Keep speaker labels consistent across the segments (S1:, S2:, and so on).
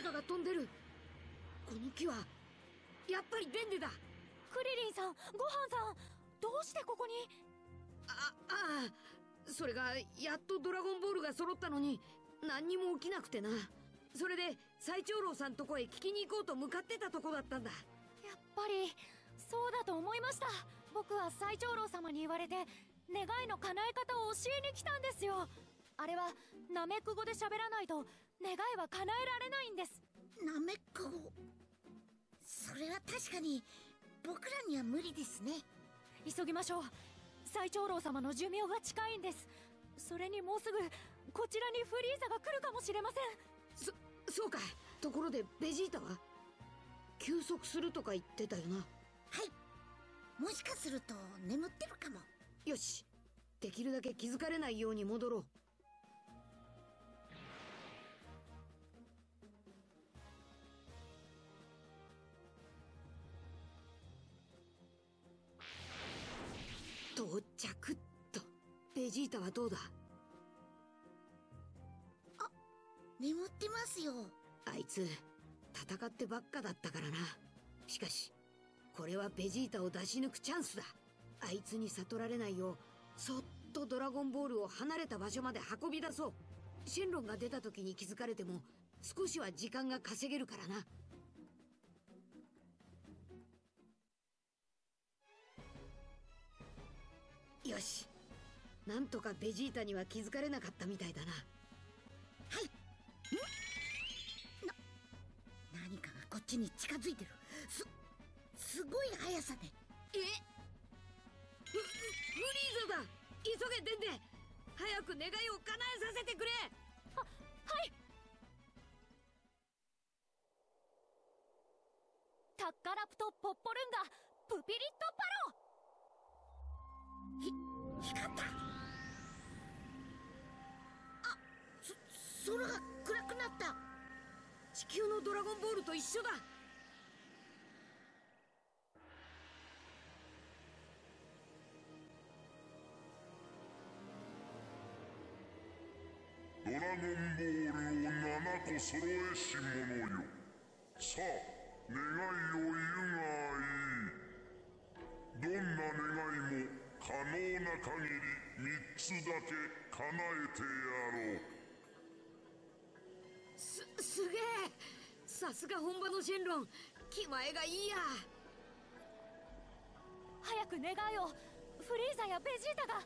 S1: 何かが飛んでる。この木はやっぱりデンデだ。
S2: クリリンさんごはんさんどうしてここに？
S1: あああそれがやっとドラゴンボールが揃ったのに何にも起きなくてな。それで最長老さんとこへ聞きに行こうと向かってたとこだったんだ。
S2: やっぱりそうだと思いました。僕は最長老様に言われて願いの叶え方を教えに来たんですよ。あれはナメック語で喋らないと願いは叶えられないんです。
S3: ナメック語それは確かに僕らには無理ですね。
S2: 急ぎましょう。最長老様の寿命が近いんです。それにもうすぐこちらにフリーザが来るかもしれません。
S1: そそうか。ところでベジータは？休息するとか言ってたよな。
S3: はい。もしかすると眠ってるかも。
S1: よし。できるだけ気づかれないように戻ろう到着っと。ベジータはどうだ？
S3: 眠ってますよ。
S1: あいつ戦ってばっかだったからな。しかしこれはベジータを出し抜くチャンスだ。あいつに悟られないようそっとドラゴンボールを離れた場所まで運び出そう。シェンロンが出た時に気づかれても少しは時間が稼げるからなよし。なんとかベジータには気づかれなかったみたいだな。はい。
S3: 何かがこっちに近づいてる。すすごい速さで。
S1: え？フフリーザだ。急げデンデ。早く願いを叶えさせてくれ。
S2: はい。タッカラプト・ポッポルンガプピリット・パロ。
S3: 光った。あそ空が暗くなった。
S1: 地球のドラゴンボールと一緒だ。
S4: ドラゴンボールを7個揃えし者よ。さあ願いを可能な限り3つだけ叶えてやろう。
S1: すすげえ。さすが本場のシェンロン。気前がいいや。
S2: 早く願いを。フリーザやベジータが。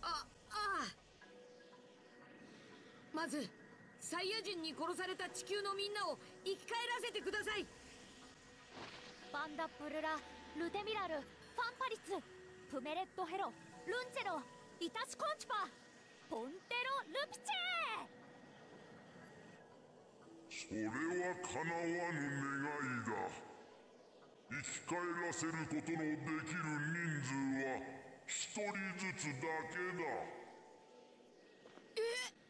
S1: あああ。まずサイヤ人に殺された地球のみんなを生き返らせてください。
S2: バンダプルラルテミラルファンパリツプメレットヘロルンチェロイタシコンチパポンテロルピチ
S4: それは叶わぬ願いだ。生き返らせることのできる人数は一人ずつだけだ。
S3: そ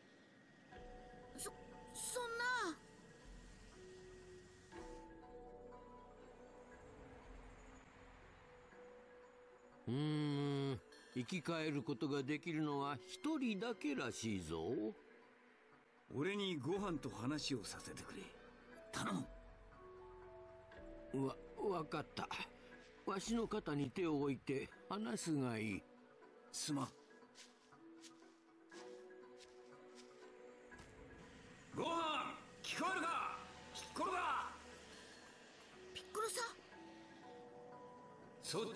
S5: うーん生き返ることができるのは一人だけらしいぞ。
S6: 俺にご飯と話をさせてくれ。頼む。
S5: わ分かった。わしの肩に手を置いて話すがいい。
S6: すまん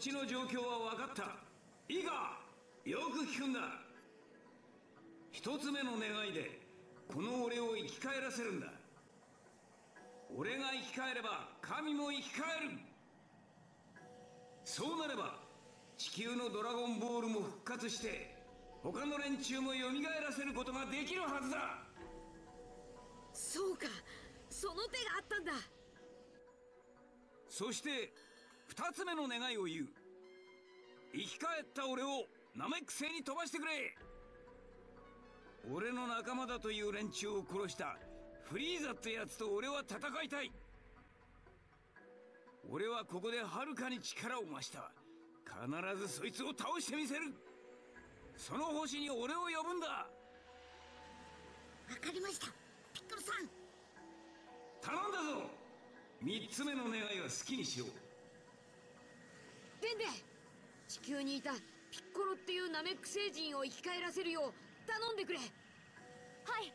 S6: ちの状況は分かった。いいかよく聞くんだ。一つ目の願いでこの俺を生き返らせるんだ。俺が生き返れば神も生き返る。そうなれば地球のドラゴンボールも復活して他の連中も蘇らせることができるはずだ。
S1: そうかその手があったんだ。
S6: そして二つ目の願いを言う。生き返った俺をナメック星に飛ばしてくれ。俺の仲間だという連中を殺したフリーザってやつと俺は戦いたい。俺はここではるかに力を増した。必ずそいつを倒してみせる。その星に俺を呼ぶんだ。
S3: わかりました。ピッコロさん。
S6: 頼三つ目の願いは好きにしろ
S1: デンデ地球にいたピッコロっていうナメック星人を生き返らせるよう頼んでくれ。
S2: はい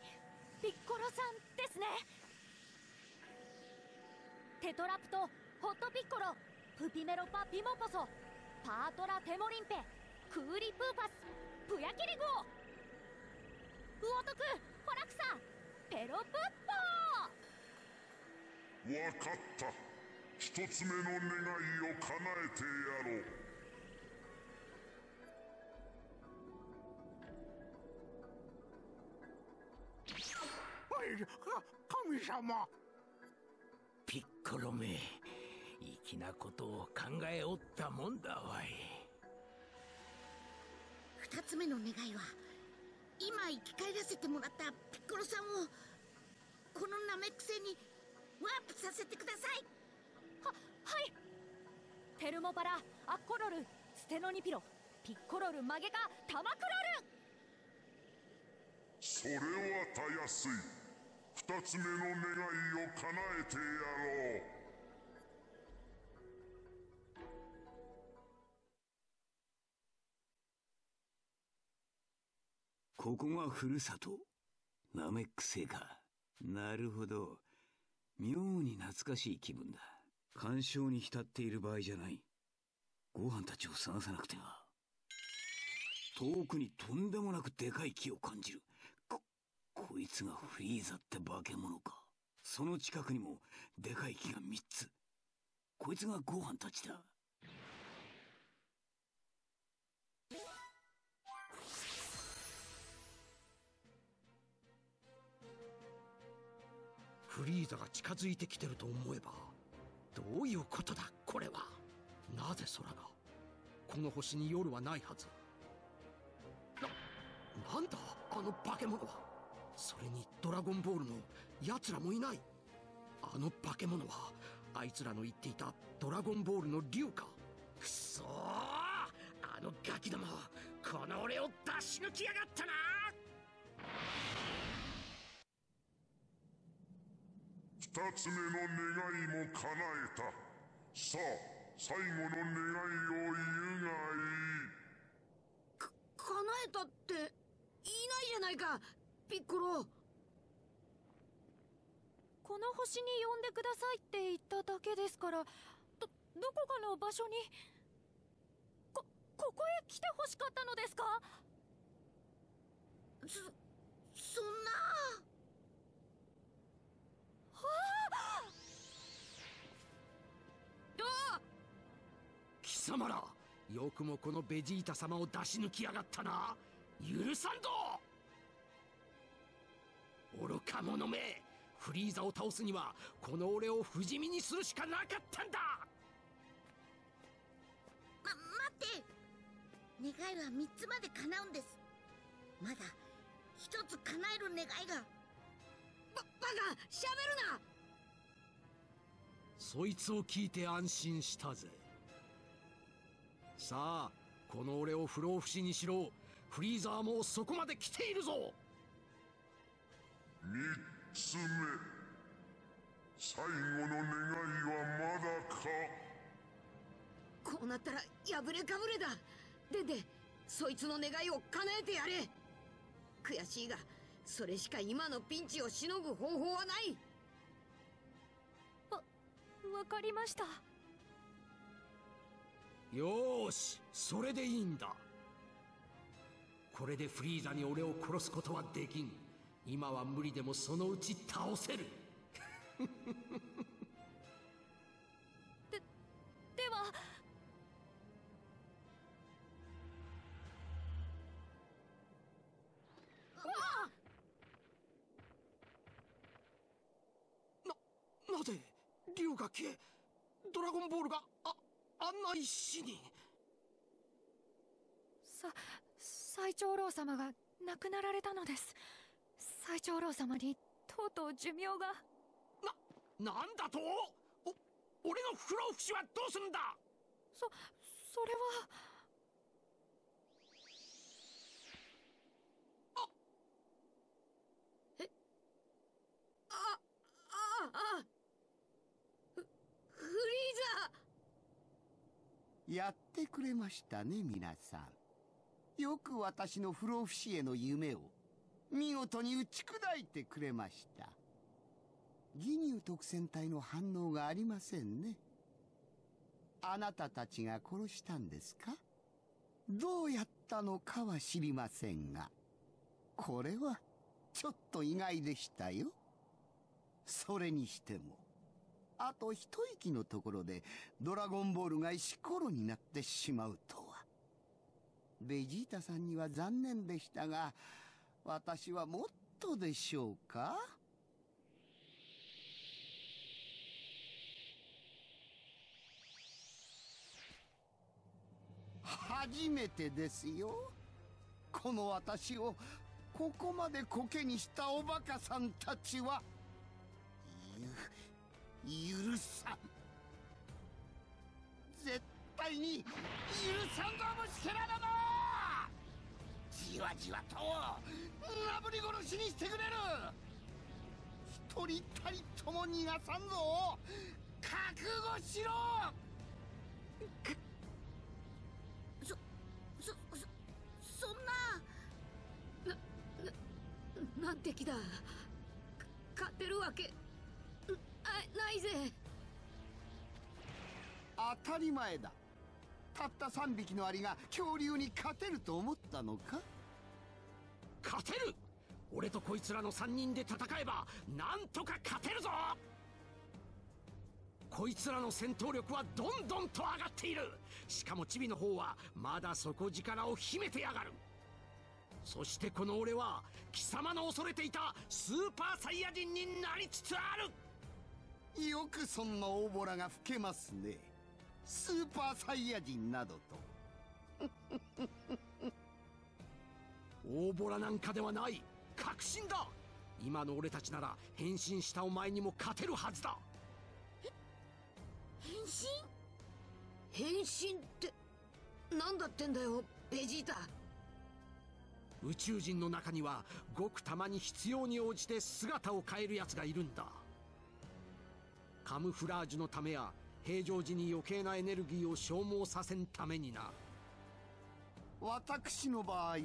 S2: ピッコロさんですね。テトラプトホットピッコロプピメロパピモポソパートラテモリンペクーリプーパスプヤキリグオ。ウオトクフォラクサペロプッポ
S4: わかった一つ目の願いを叶えてやろう。
S7: はい神様。
S5: ピッコロめ粋なことを考えおったもんだわい。
S3: 二つ目の願いは今生き返らせてもらったピッコロさんをこのナメック星にワープさせてください
S2: ははい。テルモパラアッコロルステノニピロピッコロルマゲカタマクロル。
S4: それはたやすい。二つ目の願いを叶えてやろう。
S6: ここがふるさと？ナメック星か。なるほど。妙に懐かしい気分だ干渉に浸っている場合じゃない。ご飯たちを探さなくては。遠くにとんでもなくでかい木を感じる。ここいつがフリーザって化け物か。その近くにもでかい木が3つ。こいつがご飯たちだ。
S7: フリーザが近づいてきてると思えばどういうことだこれは。なぜ空がこの星に夜はないはず。ななんだあの化け物は。それにドラゴンボールの奴らもいない。あの化け物はあいつらの言っていたドラゴンボールの竜か。くそあのガキどもこの俺を出し抜きやがったな。
S4: 二つ目の願いも叶えた。さあ最後の願いを言うがいい。
S1: か叶えたっていないじゃないか。ピッコロ。
S2: この星に呼んでくださいって言っただけですからどどこかの場所にこここへ来て欲しかったのですか？
S3: そそんな
S7: 様らよくもこのベジータ様を出し抜きやがったな。許さんぞ愚か者めフリーザを倒すにはこの俺を不死身にするしかなかったんだ。
S3: ま待って。願いは3つまで叶うんです。まだ一つ叶える願いが。
S1: ババカ喋るな。
S7: そいつを聞いて安心したぜさあこの俺を不老不死にしろ。フリーザーもそこまで来ているぞ。
S4: 三つ目。最後の願いはまだか？
S1: こうなったら破れかぶれだ。デンデそいつの願いを叶えてやれ。悔しいがそれしか今のピンチをしのぐ方法はない。
S2: わかりました
S7: よーしそれでいいんだ。これでフリーザに俺を殺すことはできん。今は無理でもそのうち倒せる。
S2: ででは。
S7: なぜ竜が消えドラゴンボールがああんな石に。
S2: さ最長老様が亡くなられたのです。最長老様にとうとう寿命が。
S7: ななんだと？お俺の不老不死はどうするんだ？
S2: そそれは。
S1: あああふ
S8: やってくれましたね皆さん。よく私の不老不死への夢を見事に打ち砕いてくれました。義乳特戦隊の反応がありませんね。あなたたちが殺したんですか？どうやったのかは知りませんが。これはちょっと意外でしたよ。それにしても。あと一息のところでドラゴンボールが石ころになってしまうとは。ベジータさんには残念でしたが私はもっとでしょうか？初めてですよ。この私をここまでコケにしたおバカさんたちは。許さん絶対に許さんぞ虫けらだなじわじわとなぶり殺しにしてくれる。一人たりとも逃がさんぞ。覚悟しろ。
S3: そそそそんな
S1: ななんて気だ。勝てるわけ。ないぜ。
S8: 当たり前だ。たった3匹のアリが恐竜に勝てると思ったのか？
S7: 勝てる！俺とこいつらの3人で戦えばなんとか勝てるぞ！こいつらの戦闘力はどんどんと上がっている！しかもチビの方はまだ底力を秘めてやがる！そしてこの俺は貴様の恐れていたスーパーサイヤ人になりつつあ
S8: るよくそんな大ボラが吹けますね。スーパーサイヤ人などと。
S7: 大ボラなんかではない。確信だ。今の俺たちなら変身したお前にも勝てるはずだ。
S3: 変身？
S1: 変身って何だってんだよベジータ。
S7: 宇宙人の中にはごくたまに必要に応じて姿を変える奴がいるんだカムフラージュのためや平常時に余計なエネルギーを消耗させんためにな。
S8: 私の場合は違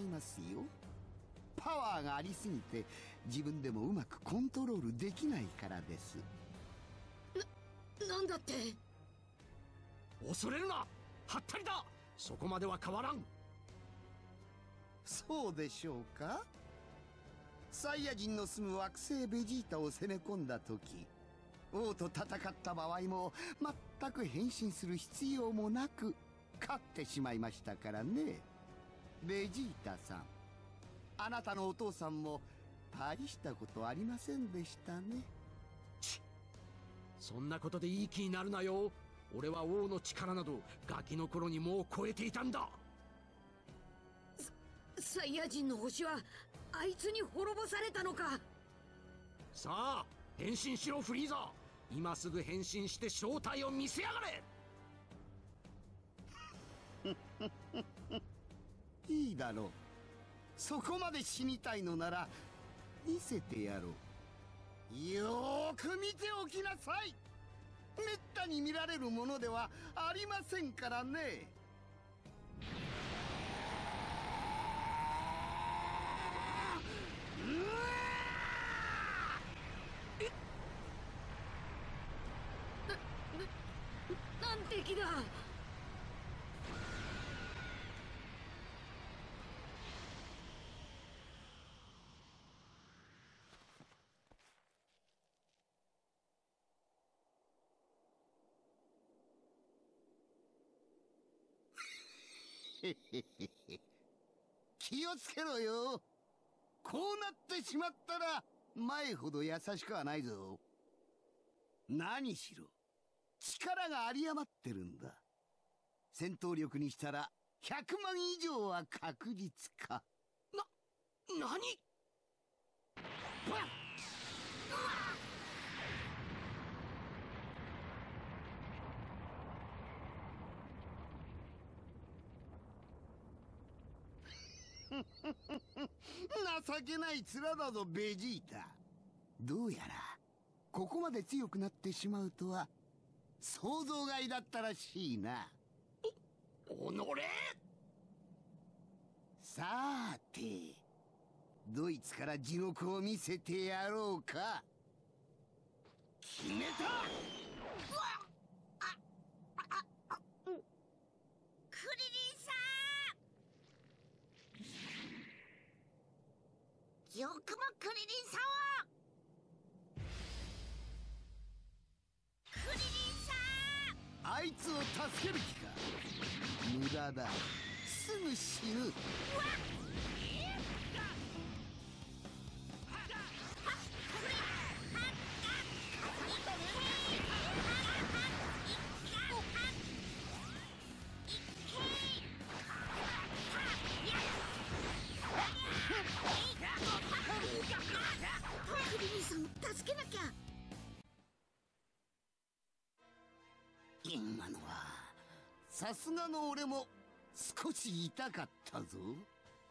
S8: いますよ。パワーがありすぎて自分でもうまくコントロールできないからです。
S1: な、なんだって？
S7: 恐れるな！はったりだ！そこまでは変わらん！
S8: そうでしょうか？サイヤ人の住む惑星ベジータを攻め込んだ時王と戦った場合も全く変身する必要もなく勝ってしまいましたからね。ベジータさん。あなたのお父さんも大したことありませんでしたね。
S7: そんなことでいい気になるなよ。俺は王の力などガキの頃にもう超えていたんだ。
S1: サイヤ人の星はあいつに滅ぼされたのか。
S7: さあ変身しろフリーザー。今すぐ変身して正体を見せやが
S8: れ。いいだろう。そこまで死にたいのなら見せてやろう。よく見ておきなさい。めったに見られるものではありませんからね
S1: なんて気だ。
S8: 気をつけろよ。こうなってしまったら前ほど優しくはないぞ。何しろ力が有り余ってるんだ。戦闘力にしたら100万以上は確実か。
S7: な何？
S8: バッ！情けない面だぞベジータ。どうやらここまで強くなってしまうとは想像外だったらしいな。
S7: おのれ。
S8: さーてドイツから地獄を見せてやろうか。決めた。うわ。
S3: あああクリリンさん。よくもクリリンさんを
S8: あいつを助ける気か。無駄だ。すぐ死ぬ。
S3: さ
S8: すがの俺も少し痛かったぞ。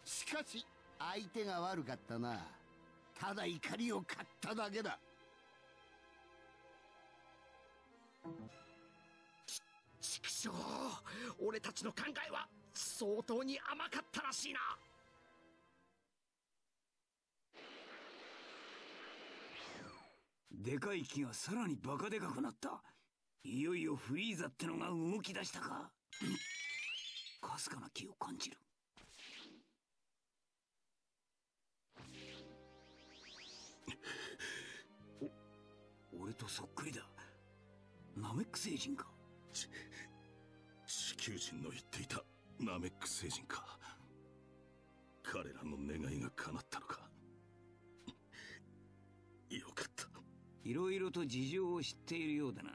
S8: しかし相手が悪かったな。ただ怒りを買っただけだ。
S7: 畜生俺たちの考えは相当に甘かったらしいな。
S6: でかい木がさらにバカでかくなった。いよいよフリーザってのが動き出したかかすかな気を感じる。お俺とそっくりだ。ナメック星人か。
S9: 地球人の言っていた。ナメック星人か。彼らの願いが叶ったのか。よかった。
S6: いろいろと事情を知っているようだな。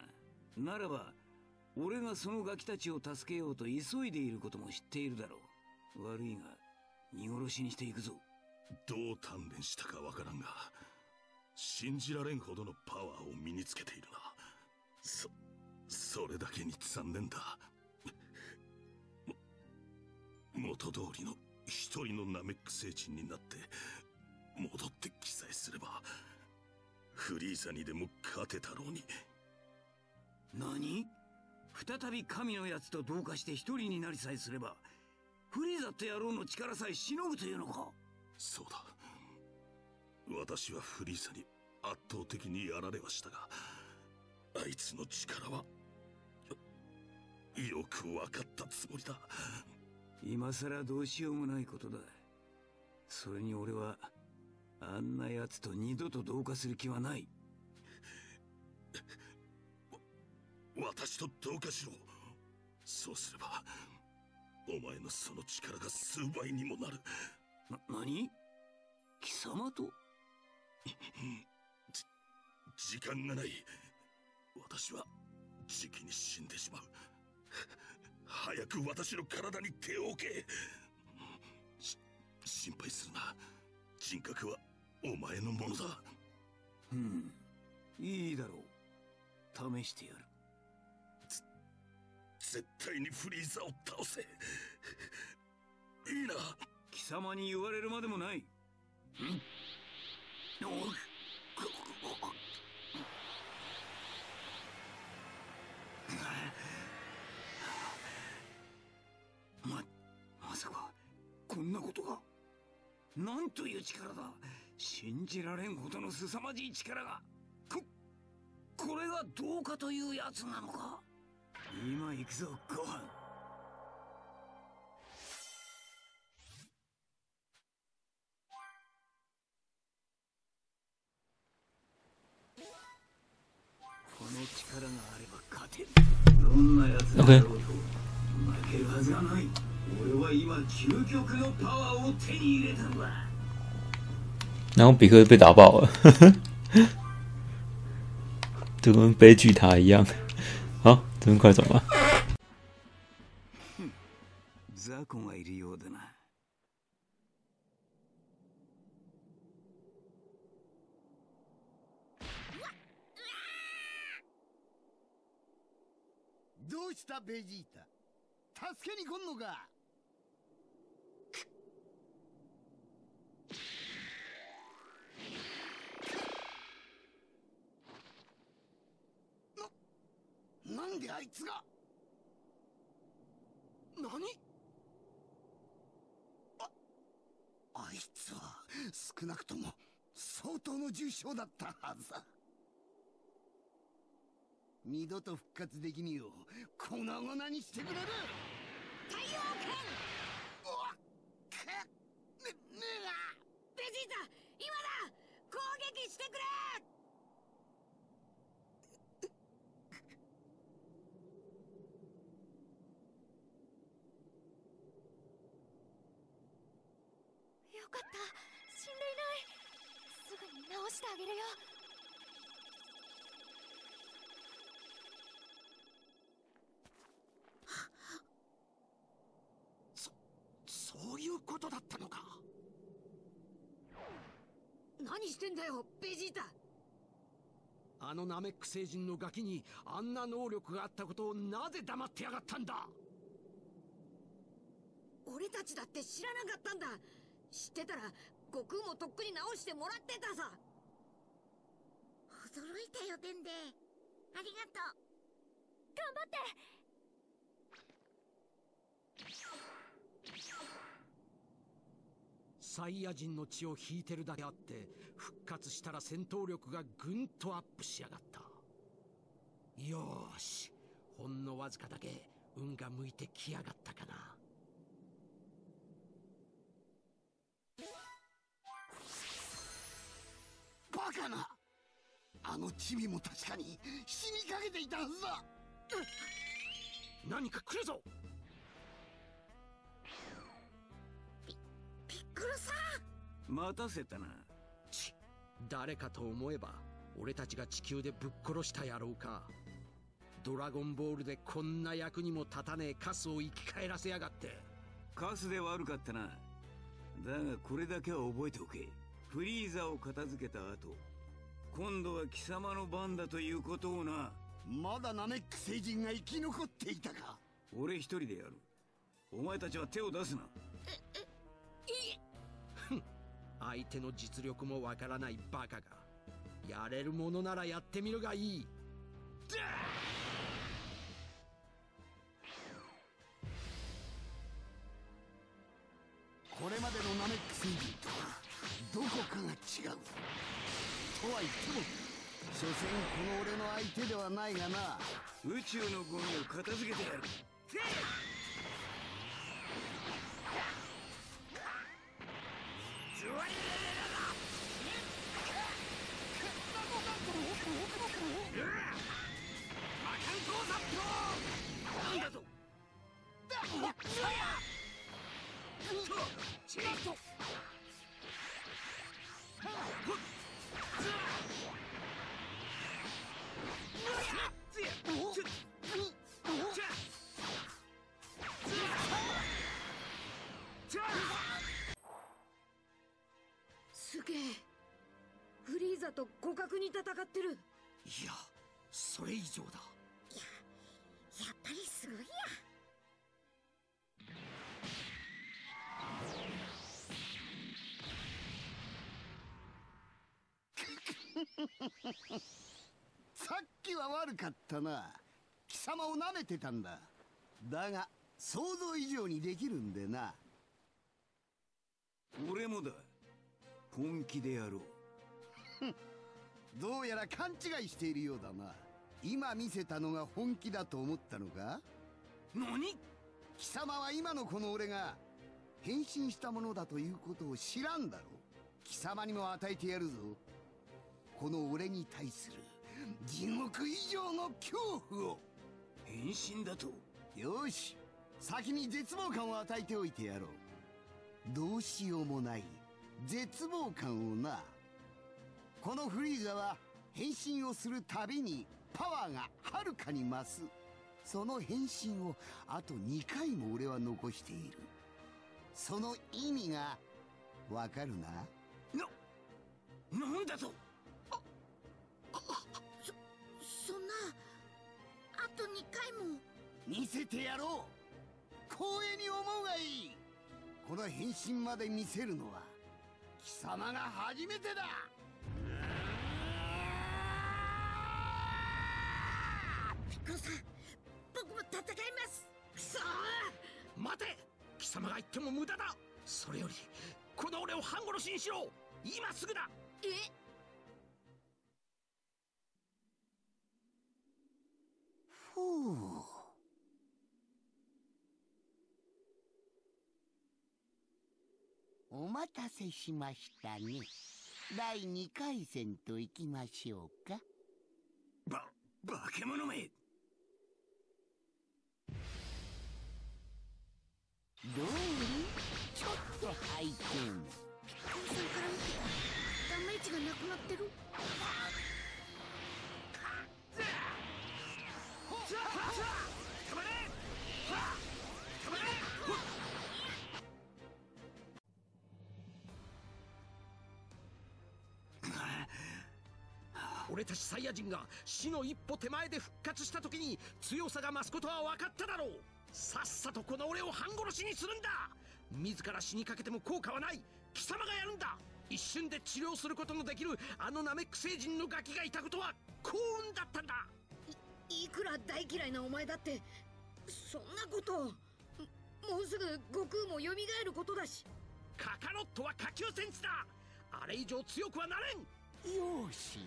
S6: ならば俺がそのガキたちを助けようと急いでいることも知っているだろう。悪いが見殺しにしていくぞ。
S9: どう鍛錬したかわからんが信じられんほどのパワーを身につけているな。そそれだけに残念だ。も元通りの一人のナメック星人になって戻って記載すればフリーザにでも勝てたろうに。
S6: 何？再び神のやつと同化して一人になりさえすればフリーザって野郎の力さえしのぐというのか。
S9: そうだ。私はフリーザに圧倒的にやられはしたがあいつの力はよよく分かったつもりだ。
S6: 今さらどうしようもないことだ。それに俺はあんな奴と二度と同化する気はない
S9: 私と同化しろ。そうすればお前のその力が数倍にもなる。
S6: な何？貴様と？
S9: 時間がない。私はじきに死んでしまう。早く私の体に手を置け。し心配するな。人格はお前のものだ。
S6: うん。いいだろう。試してやる
S9: 絶対にフリーザを倒せ。いいな。
S6: 貴様に言われるまでもない。ん。ままさかこんなことが。なんという力だ。信じられんほどの凄まじい力が。ここれがどうかというやつなのか。今行くぞご飯。この力があれば勝てる。どんな奴だろうと。負けるはずがない。俺は今究極のパワーを手に入れたんだ。
S10: 然后比克被打爆了，就跟悲剧塔一样。好，这边快转吧。
S6: 雑魚がいるようだな
S8: どうしたベジータ助けに来ん。のかな、なんであいつが？
S7: 何？
S8: あいつは少なくとも相当の重傷だったはずだ。二度と復活できねえよ粉々にしてくれる！
S1: 太陽剣
S8: おっくねね
S1: ベジータ今だ！攻撃してくれ
S2: よかった死んでいないすぐに治してあげるよ。
S7: そそういうことだったのか？
S1: 何してんだよベジータ。
S7: あのナメック星人のガキにあんな能力があったことをなぜ黙ってやがったんだ？
S1: 俺たちだって知らなかったんだ。知ってたら悟空もとっくに直してもらってたさ
S3: 驚いたよデンデありがとう。
S2: 頑張って。
S7: サイヤ人の血を引いてるだけあって復活したら戦闘力がぐんとアップしやがった。よーしほんのわずかだけ運が向いてきやがったかな。
S8: バカなあのチビも確かに死にかけていたはずだ。
S7: 何か来るぞ。
S3: ピッコロさん。
S6: 待たせたな。
S7: ち誰かと思えば俺たちが地球でぶっ殺した野郎か。ドラゴンボールでこんな役にも立たねえカスを生き返らせやがって。
S6: カスで悪かったな。だがこれだけは覚えておけ。フリーザを片付けた後今度は貴様の番だということをな。
S8: まだナメック星人が生き残っていたか。
S6: 俺一人でやる。お前たちは手を出すな。
S7: 相手の実力もわからないバカが。やれるものならやってみるがいい。
S8: これまでのナメック星人とはどこかが違うとは言っても所詮この俺の相手ではないがな。
S6: 宇宙のゴミを片付けてやる。
S1: 互角に戦ってる。
S7: いやそれ以上だ。
S3: やっぱりすごいや。
S8: さっきは悪かったな。貴様を舐めてたんだ。だが想像以上にできるんでな。
S6: 俺もだ。本気でやろう
S8: どうやら勘違いしているようだな。今見せたのが本気だと思ったのか？
S7: 何？
S8: 貴様は今のこの俺が変身したものだということを知らんだろ？う貴様にも与えてやるぞ。この俺に対する地獄以上の恐怖を。
S6: 変身だと？
S8: よし。先に絶望感を与えておいてやろう。どうしようもない絶望感をなこのフリーザは変身をするたびにパワーがはるかに増す。その変身をあと2回も俺は残している。その意味がわかるな。
S6: なんだと？
S3: そんなあと2回も。
S8: 見せてやろう。光栄に思うがいい。この変身まで見せるのは貴様が初めてだ
S3: ピッコロさん僕も戦います。
S1: くそー。
S7: 待て。貴様が言っても無駄だ。それよりこの俺を半殺しにしろ。今すぐだ。
S1: え？
S8: ふう。お待たせしましたね。第2回戦といきましょうか。
S6: ば化け物め
S8: どうりちょっと拝見。
S3: から受けた。ダメージがなくなってる。
S7: 俺たちサイヤ人が死の一歩手前で復活した時に強さが増すことは分かっただろうさっさとこの俺を半殺しにするんだ。自ら死にかけても効果はない。貴様がやるんだ。一瞬で治療することのできるあのナメック星人のガキがいたことは幸運だったんだ。
S1: いくら大嫌いなお前だってそんなことももうすぐ悟空も蘇ることだし。
S7: カカロットは下級戦士だ。あれ以上強くはなれん。
S8: よーし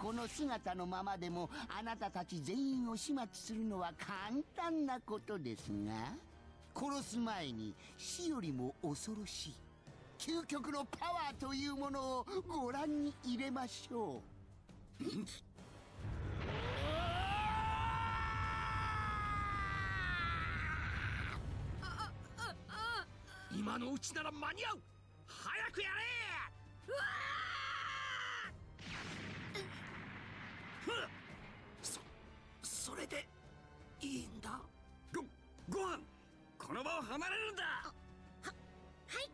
S8: この姿のままでもあなたたち全員を始末するのは簡単なことですが殺す前に死よりも恐ろしい究極のパワーというものをご覧に入れましょう。
S7: 今のうちなら間に合う。早くやれ！ふっ
S6: この場を離れるんだ！
S3: はい。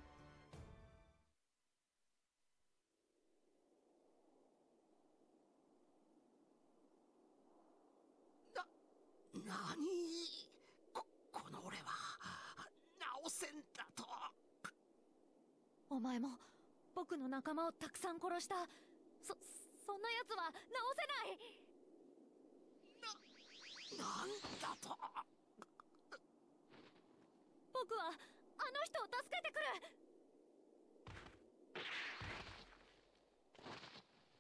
S7: な何ここの俺は。直せんだと。
S2: お前も僕の仲間をたくさん殺した。そそんな奴は直せない！
S7: なんだと？
S2: 僕はあの人を助けてくる。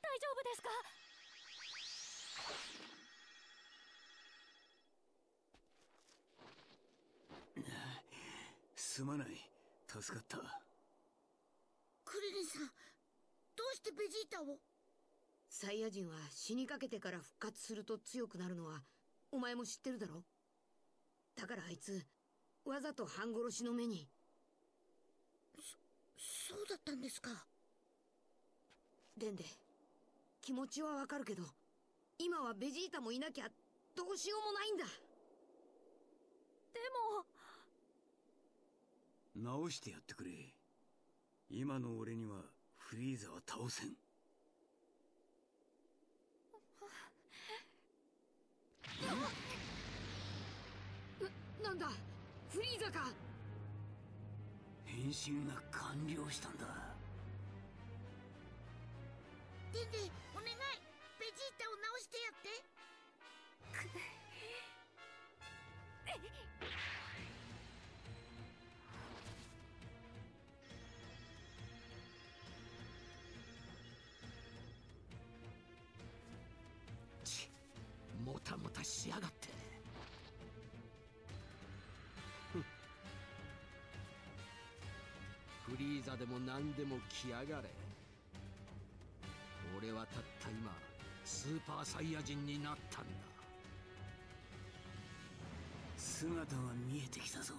S2: 大丈夫ですか？
S6: すまない。助かった。
S3: クリリンさんどうしてベジータを？
S1: サイヤ人は死にかけてから復活すると強くなるのはお前も知ってるだろ？だからあいつわざと半殺しの目に。
S3: そうだったんですか。
S1: デンデ気持ちはわかるけど今はベジータもいなきゃどうしようもないんだ。
S2: でも。
S6: 直してやってくれ。今の俺にはフリーザは倒せん。
S1: ななんだフリーザか。
S6: 変身が完了したんだ。
S3: デンデお願い。ベジータを直してやって。
S7: ちもたもたしやがってフリーザでも何でも来やがれ。俺はたった今スーパーサイヤ人になったんだ。
S6: 姿が見えてきたぞ。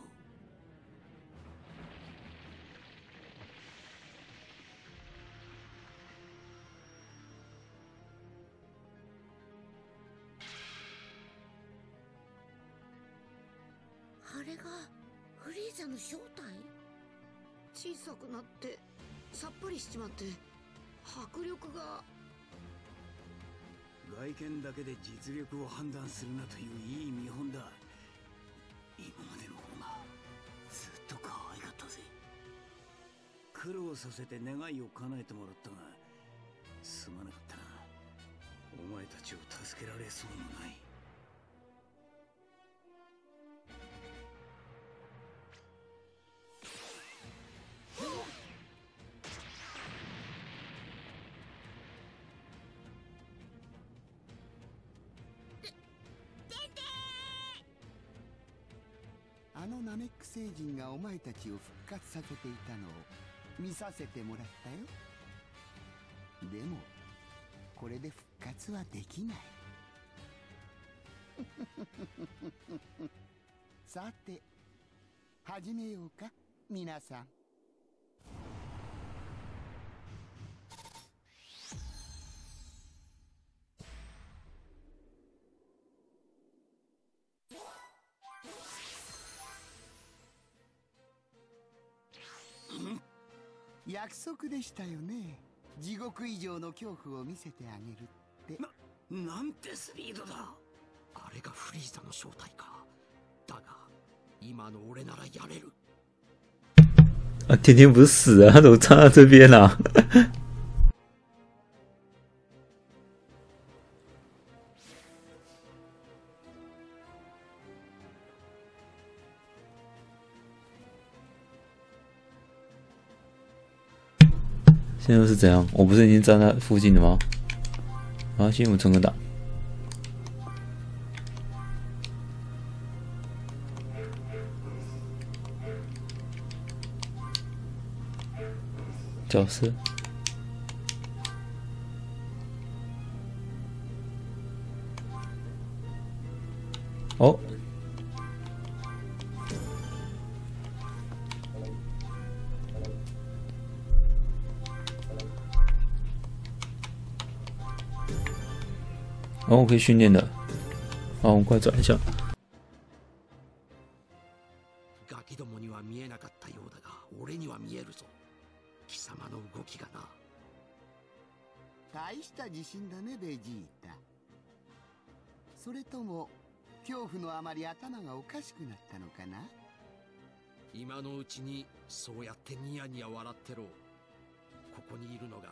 S3: あれがフリーザの正体？
S1: 小さくなってさっぱりしちまって迫力が。
S6: 外見だけで実力を判断するなといういい見本だ。今までの方が。ずっと可愛かったぜ。苦労させて願いを叶えてもらったがすまなかったな。お前たちを助けられそうもない。
S8: 星人がお前たちを復活させていたのを見させてもらったよ。でもこれで復活はできない。さて始めようか皆さん。約束でしたよね。地獄以上の恐怖を見せてあげるって。
S7: ななんてスピードだ。あれがフリーザの正体か。だが今の俺ならやれる。
S10: 啊，天天不是死了，他怎么站在这边啊？现在是怎样？我不是已经站在附近了吗？啊，先我存个档。角色。哦，可以训练的。好，我们快转一下。
S7: ガキどもには見えなかったようだが俺には見えるぞ。貴様の動きがな。
S8: 大した自信だねベジータそれとも恐怖のあまり頭がおかしくなったのかな？
S7: 今のうちにそうやってニヤニヤ笑ってろ。ここにいるのが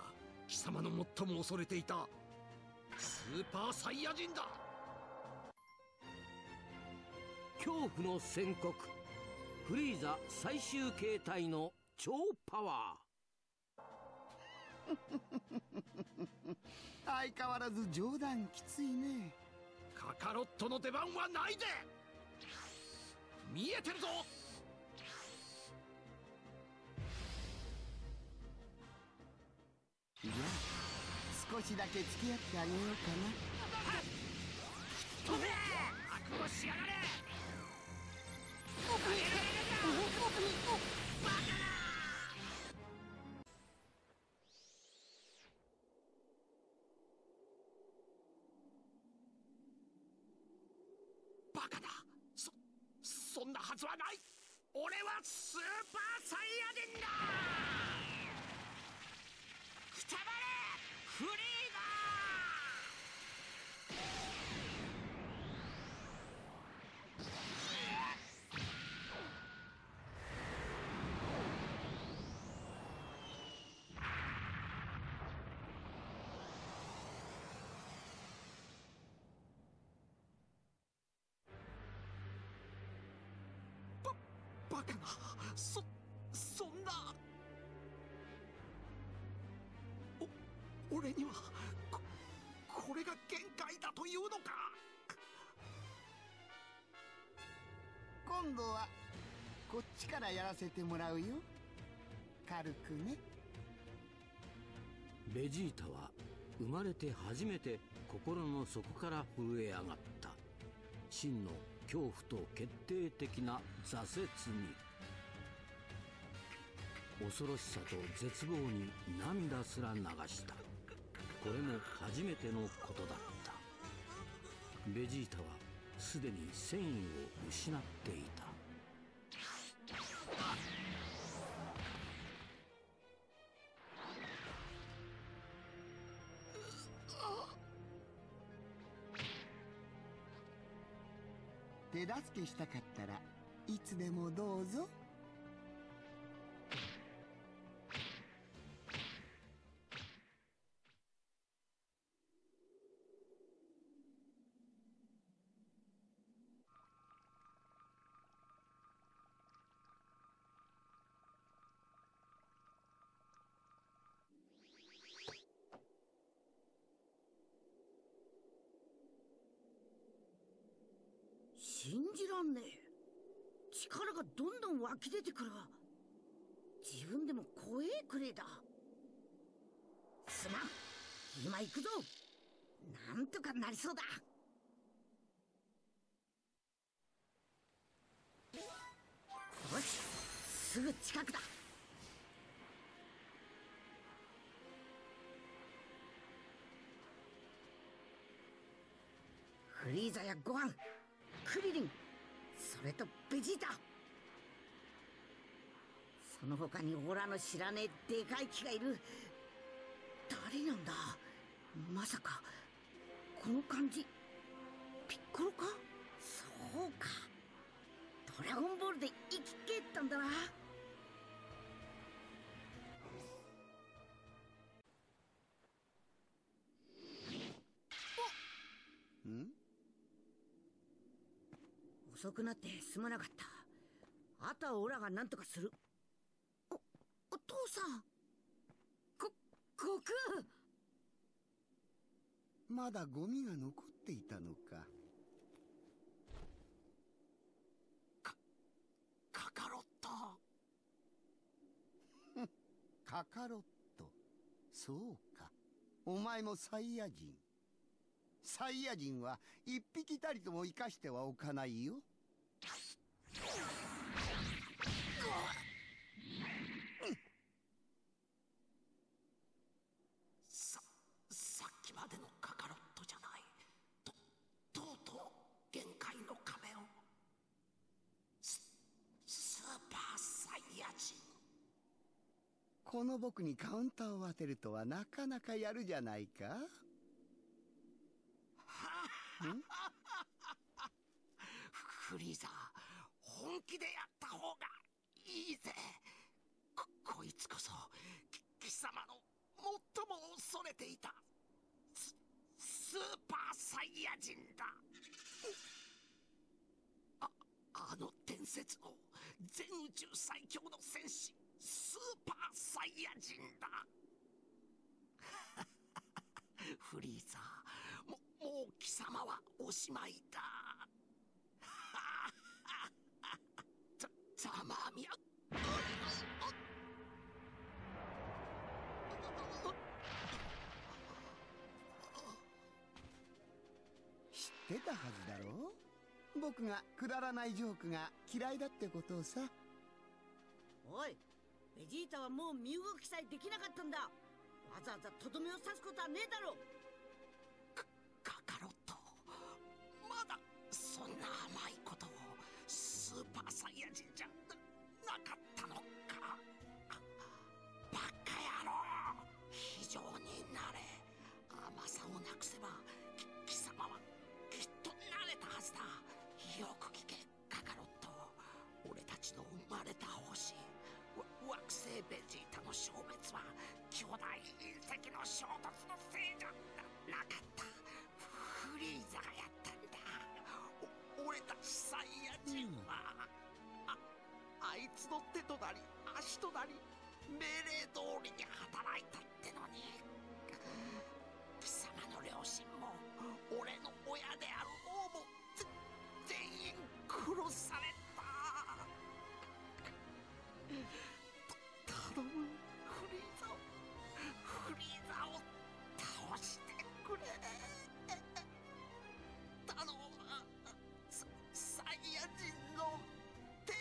S7: 貴様の最も恐れていたスーパーサイヤ人だ。
S5: 恐怖の宣告。フリーザ最終形態の超パワ
S8: 相変わらず冗談きついね。
S7: カカロットの出番はないで見えてるぞ。
S8: じゃあ少しだけ付き合ってあげようかな。
S7: 飛べ！覚悟しやがれ！バカだ！そそんなはずはない！俺はスーパーサイヤ人だ！くたばれ！フリーバカなそそんな。俺にはここれが限界だというのか？
S8: 今度はこっちからやらせてもらうよ。軽くね。
S5: ーベジータは生まれて初めて心の底から震え上がった。真の恐怖と決定的な挫折に。恐ろしさと絶望に涙すら流したこれも初めてのことだった。ベジータはすでに戦意を失っていた。
S8: 手助けしたかったらいつでもどうぞ。
S3: 信じらんねえ。力がどんどん湧き出てくる自分でも怖えくれだ。すまん。今行くぞ。なんとかなりそうだ。よしすぐ近くだ。フリーザやゴハンクリリン。それとベジータ。その他にオラの知らねえでかい木がいる。誰なんだ？まさか。この感じ。ピッコロか？そうか。ドラゴンボールで生き返ったんだな。遅くなってすまなかった。あとはオラが何とかする。おお父さん。
S1: こ悟空。
S8: まだゴミが残っていたのか。
S11: カカロット
S8: カカロットそうか。お前もサイヤ人。サイヤ人は一匹たりとも生かしてはおかないよ
S11: ささっきまでのカカロットじゃないととうとう限界の壁をススーパーサイヤ人
S8: この僕にカウンターを当てるとはなかなかやるじゃないか。
S11: フリーザ本気でやった方がいいぜ。ここいつこそ貴様の最も恐れていた。ススーパーサイヤ人だ。ああの伝説の全宇宙最強の戦士スーパーサイヤ人だ。フリーザももう貴様はおしまいだ。ざざまあみや。
S8: 知ってたはずだろ？僕がくだらないジョークが嫌いだってことをさ。
S3: おいベジータはもう身動きさえできなかったんだ。わざわざとどめを刺すことはねえだろ
S11: カカロットまだそんな甘いことをスーパーサイヤ人ベジータの消滅は巨大隕石の衝突のせいじゃなかった。フリーザがやったんだ。俺たちサイヤ人は、ああいつの手となり足となり命令通りに働いたってのに。貴様の両親も俺の親である王も全員殺された。頼むフリーザをフリーザを倒してくれ頼むササイヤ人の手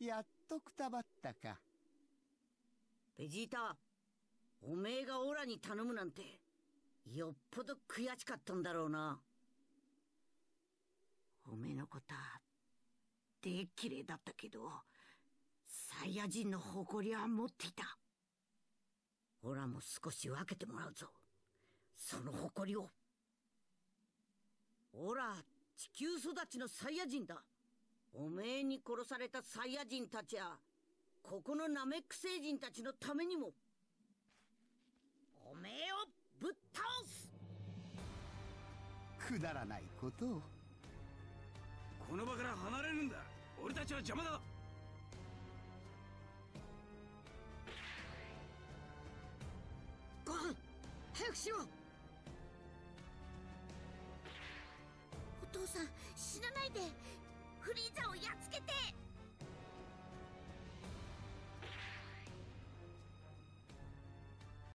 S11: で
S8: やっとくたばったか。
S3: ベジータおめえがオラに頼むなんて。よっぽど悔しかったんだろうな。おめえのことはでっきれいだったけどサイヤ人の誇りは持っていた。オラも少し分けてもらうぞ。その誇りを。オラ地球育ちのサイヤ人だ。おめえに殺されたサイヤ人たちやここのナメック星人たちのためにも。おめえをぶっ倒す。
S8: くだらないことを。
S6: この場から離れるんだ。俺たちは邪魔だ。
S1: ご飯早くしろ。
S3: お父さん死なないで。フリーザをやっつけて。